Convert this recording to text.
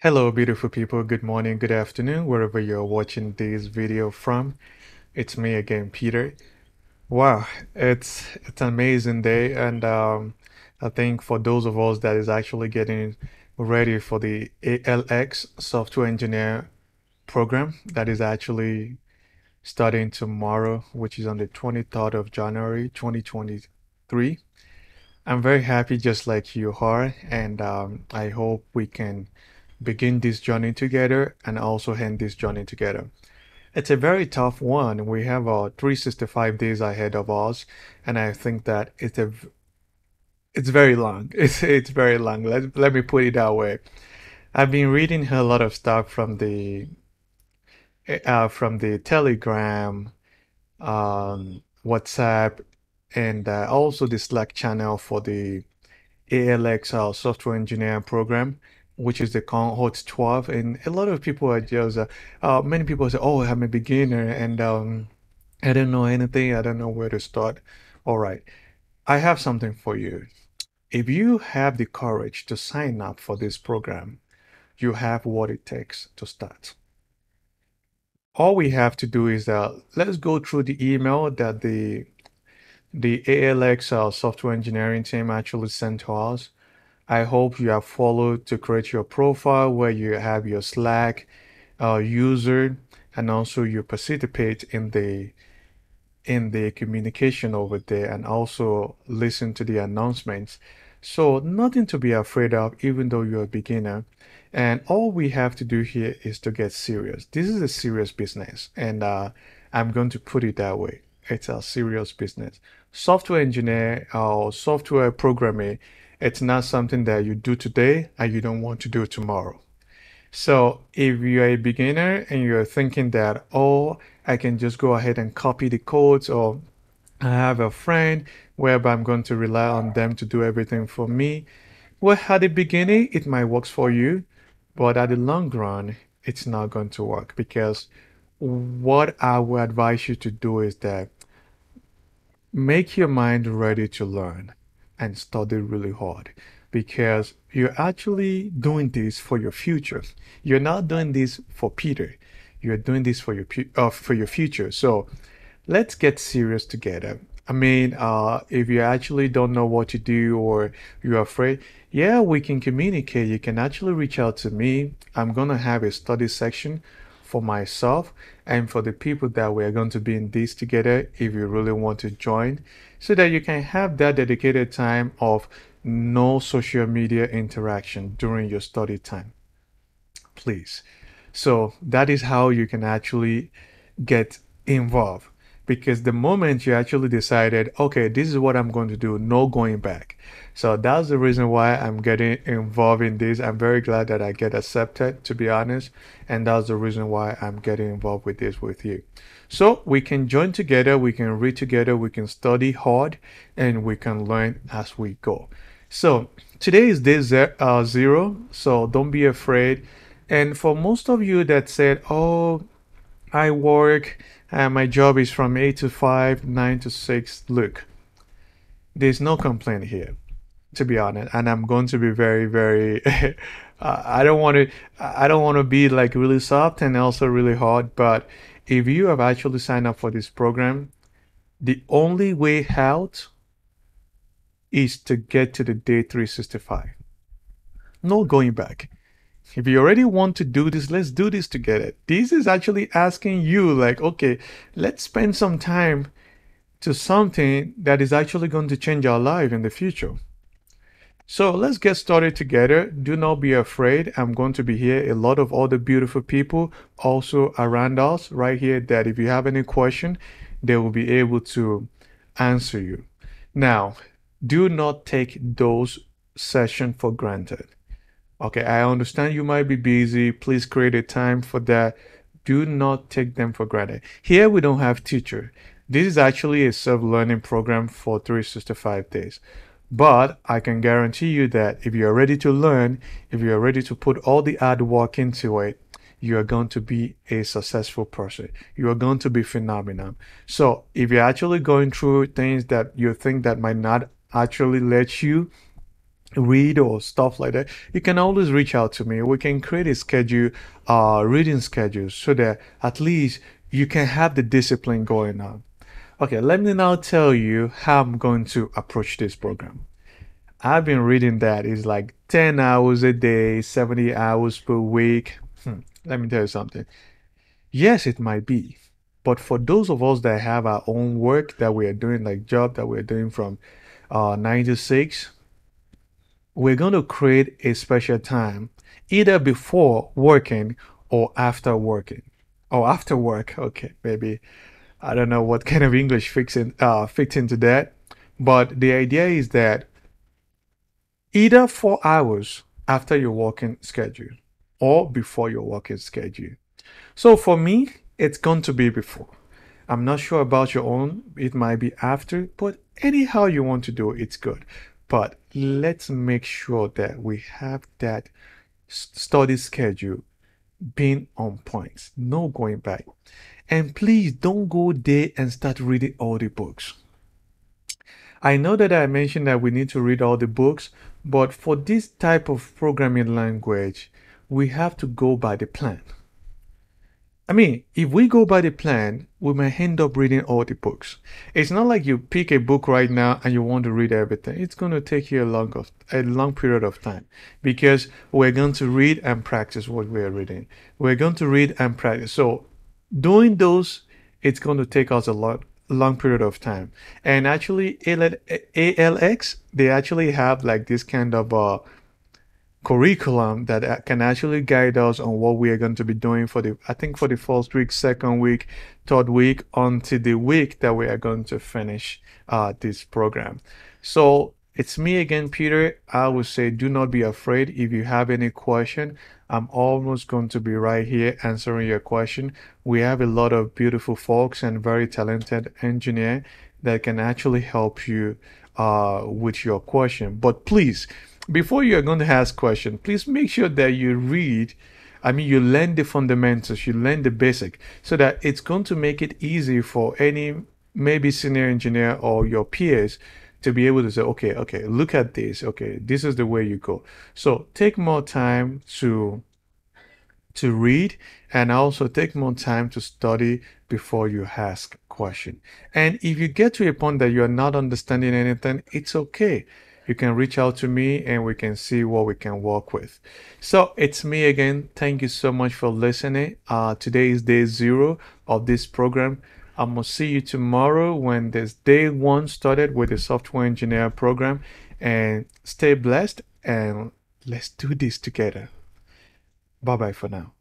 Hello, beautiful people. Good morning, good afternoon, wherever you're watching this video from. It's me again, Peter. Wow, it's it's an amazing day, and um, I think for those of us that is actually getting ready for the ALX Software Engineer program that is actually starting tomorrow, which is on the 23rd of January, 2023. I'm very happy, just like you are, and um, I hope we can begin this journey together and also end this journey together. It's a very tough one. We have uh, 365 days ahead of us, and I think that it's a it's very long. It's it's very long. Let let me put it that way. I've been reading a lot of stuff from the uh, from the Telegram, um, WhatsApp, and uh, also the Slack channel for the ALX uh, software engineering program, which is the cohort 12. And a lot of people are just, uh, uh, many people say, oh, I'm a beginner and um, I don't know anything. I don't know where to start. All right. I have something for you. If you have the courage to sign up for this program, you have what it takes to start. All we have to do is uh, let's go through the email that the the ALX uh, software engineering team actually sent to us. I hope you have followed to create your profile where you have your Slack uh, user and also you participate in the in the communication over there and also listen to the announcements. So nothing to be afraid of, even though you're a beginner. And all we have to do here is to get serious. This is a serious business, and uh, I'm going to put it that way. It's a serious business. Software engineer or software programming, it's not something that you do today and you don't want to do tomorrow. So if you're a beginner and you're thinking that, oh, I can just go ahead and copy the codes or I have a friend whereby I'm going to rely on them to do everything for me. Well, at the beginning, it might work for you, but at the long run, it's not going to work because what I would advise you to do is that make your mind ready to learn and study really hard because you're actually doing this for your future. You're not doing this for Peter. You're doing this for your uh, for your future. So let's get serious together. I mean, uh, if you actually don't know what to do or you're afraid, yeah, we can communicate. You can actually reach out to me. I'm gonna have a study section for myself and for the people that we're going to be in this together if you really want to join so that you can have that dedicated time of no social media interaction during your study time please. So that is how you can actually get involved because the moment you actually decided, okay, this is what I'm going to do, no going back. So that's the reason why I'm getting involved in this. I'm very glad that I get accepted, to be honest. And that's the reason why I'm getting involved with this with you. So we can join together, we can read together, we can study hard, and we can learn as we go. So today is day uh, zero, so don't be afraid. And for most of you that said, oh, I work and my job is from 8 to 5, 9 to 6. Look, there's no complaint here, to be honest. And I'm going to be very, very. I don't want to. I don't want to be like really soft and also really hard. But if you have actually signed up for this program, the only way out is to get to the day 365. No going back. If you already want to do this, let's do this together. This is actually asking you, like, okay, let's spend some time to something that is actually going to change our life in the future. So let's get started together. Do not be afraid. I'm going to be here. A lot of other beautiful people also around us right here that if you have any question, they will be able to answer you. Now, do not take those sessions for granted. Okay, I understand you might be busy. Please create a time for that. Do not take them for granted. Here we don't have teacher. This is actually a self-learning program for 365 days. But I can guarantee you that if you're ready to learn, if you're ready to put all the hard work into it, you are going to be a successful person. You are going to be phenomenal. So if you're actually going through things that you think that might not actually let you read or stuff like that, you can always reach out to me. We can create a schedule, uh, reading schedule so that at least you can have the discipline going on. Okay, let me now tell you how I'm going to approach this program. I've been reading that it's like 10 hours a day, 70 hours per week. Hmm, let me tell you something. Yes, it might be. But for those of us that have our own work that we are doing, like job that we're doing from uh, 9 to 6, we're going to create a special time either before working or after working. Or oh, after work. Okay, maybe I don't know what kind of English fits, in, uh, fits into that. But the idea is that either four hours after your working schedule or before your working schedule. So for me, it's going to be before. I'm not sure about your own. It might be after, but anyhow you want to do it, it's good. But let's make sure that we have that study schedule being on point, no going back. And please don't go there and start reading all the books. I know that I mentioned that we need to read all the books, but for this type of programming language, we have to go by the plan. I mean, if we go by the plan, we may end up reading all the books. It's not like you pick a book right now and you want to read everything. It's going to take you a long, of, a long period of time because we're going to read and practice what we're reading. We're going to read and practice. So doing those, it's going to take us a lot, long period of time. And actually, ALX, they actually have like this kind of uh, curriculum that can actually guide us on what we are going to be doing for the i think for the first week second week third week until the week that we are going to finish uh, this program. So it's me again peter. I would say do not be afraid. If you have any question i'm almost going to be right here answering your question. We have a lot of beautiful folks and very talented engineer that can actually help you uh, with your question. But please before you are going to ask question, please make sure that you read. I mean, you learn the fundamentals, you learn the basic, so that it's going to make it easy for any maybe senior engineer or your peers to be able to say, okay, okay, look at this. Okay, this is the way you go. So take more time to to read and also take more time to study before you ask question. And if you get to a point that you're not understanding anything, it's okay you can reach out to me and we can see what we can work with. So it's me again. Thank you so much for listening. Uh, today is day zero of this program. I'm gonna see you tomorrow when this day one started with the software engineer program. And stay blessed and let's do this together. Bye bye for now.